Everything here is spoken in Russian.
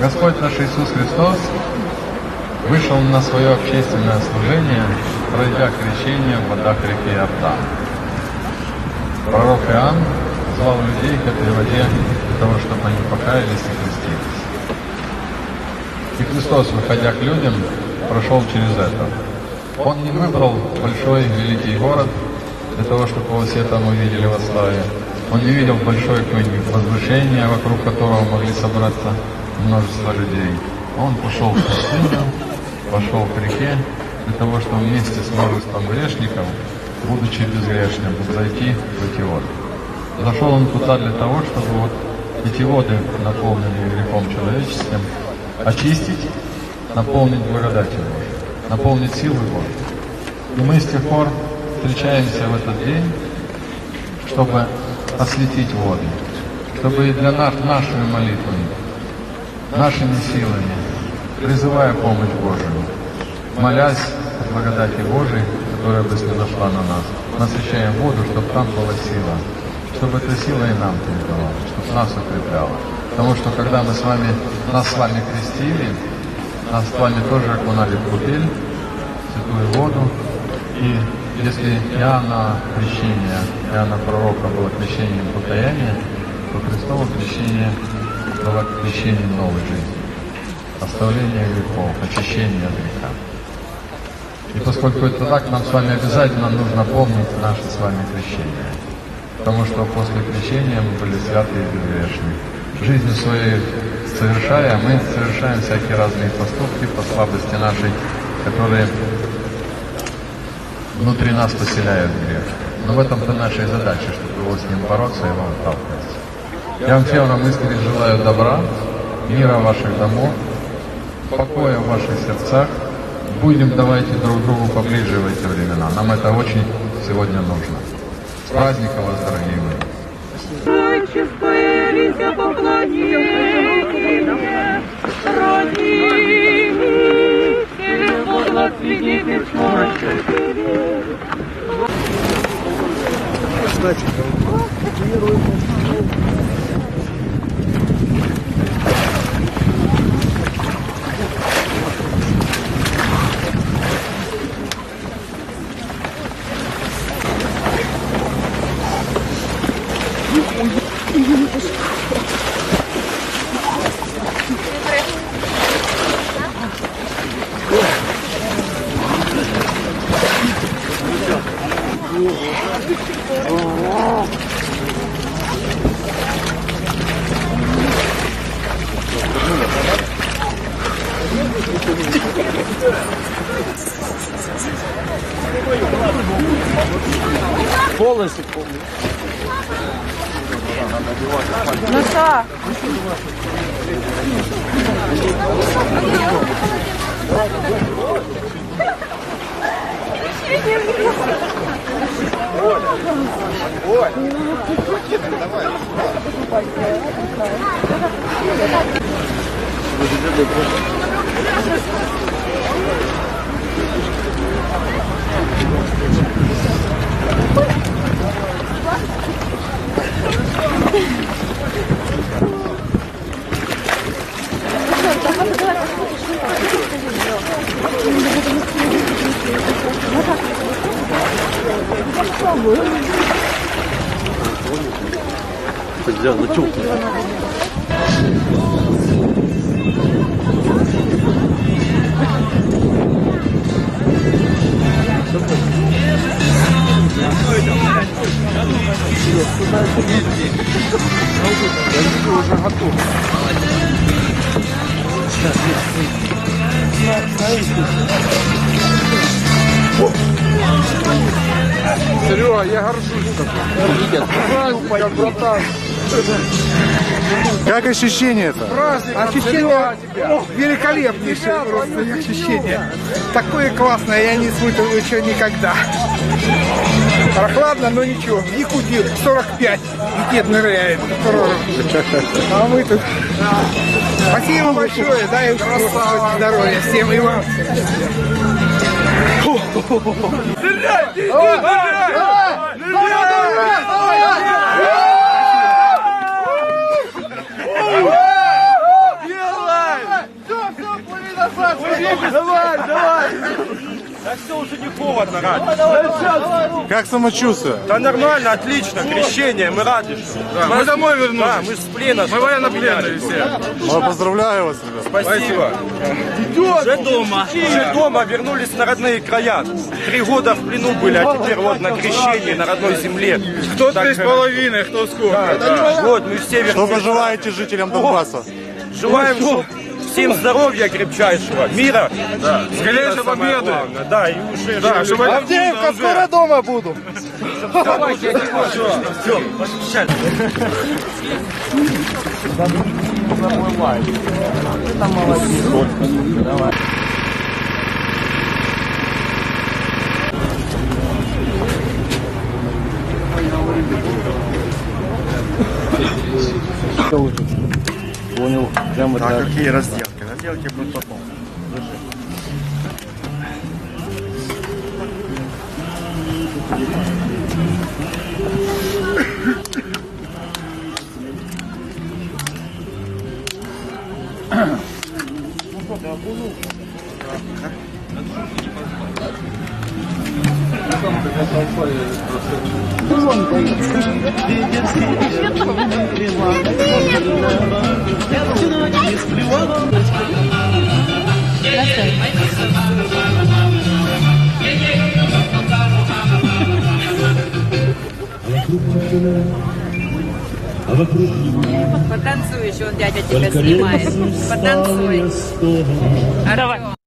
Господь наш Иисус Христос вышел на свое общественное служение, пройдя крещение в водах реки Иордан. Пророк Иоанн звал людей к этой воде для того, чтобы они покаялись и крестились. И Христос, выходя к людям, прошел через это. Он не выбрал большой великий город для того, чтобы его все там увидели во славе. Он не видел большое какое-нибудь возвышение, вокруг которого могли собраться множество людей. Он пошел в пустыню, пошел к реке, для того, чтобы вместе с множеством грешников, будучи безгрешным, зайти в эти воды. Зашел он туда для того, чтобы вот эти воды, наполненные грехом человеческим, очистить, наполнить благодатью Божией, наполнить силой Божией. И мы с тех пор встречаемся в этот день, чтобы осветить воды, чтобы и для нас, нашими молитвами, нашими силами, призывая помощь Божию, молясь о благодати Божией, которая бы снизошла на нас, насыщаем воду, чтобы там была сила, чтобы эта сила и нам передавала, чтобы нас укрепляла. Потому что когда мы с вами, нас с вами крестили, нас с вами тоже окунали в купель, святую воду, и если Иоанна крещение, Иоанна пророка было крещением покаяния, то Христово крещение было крещением новой жизни, оставление грехов, очищение от греха. И поскольку это так, нам с вами обязательно нужно помнить наше с вами крещение. Потому что после крещения мы были святы и безгрешны. Жизнью своей совершая, мы совершаем всякие разные поступки по слабости нашей, которые внутри нас поселяют грех. Но в этом-то нашей задача, чтобы его с ним бороться и его отталкивать. Я вам всем вам искренне желаю добра, мира в ваших домов, покоя в ваших сердцах. Будем давайте друг другу поближе в эти времена. Нам это очень сегодня нужно. С праздником вас, дорогие мои! Школа, если помню. Ну что? Оля, Оля, давай. давай. 뭐야? 이제 어쩌고. Серега, я горжусь тобой. Праздник, братан. Как ощущение это? Ощущение великолепнейшее просто ощущение. Такое классное я не испытывал еще никогда. Прохладно, но ничего. В Якутии 45 и дед ныряет. А мы тут... Спасибо большое, дай красавец здоровья всем и вам. Как самочувствие? Да нормально, отлично, крещение, мы рады. что- Мы домой вернулись. Да, мы с плена. Мы военнопленные все. Ну, поздравляю вас, ребят. Спасибо. Уже дома. Уже дома, вернулись на родные края. Три года в плену были, а теперь вот на крещении, на родной земле. Кто три с половиной, кто сколько. да, Вот, мы все Что вернулись. пожелаете жителям Донбасса? Желаем всем здоровья крепчайшего, мира. Да. Скорейшей победы. Да, и уже... Да, чтобы Авдеевка, скоро дома буду. А какие разделки? Разделки будут потом. Потанцуй еще, он дядя тебя снимает. Потанцуй. Давай.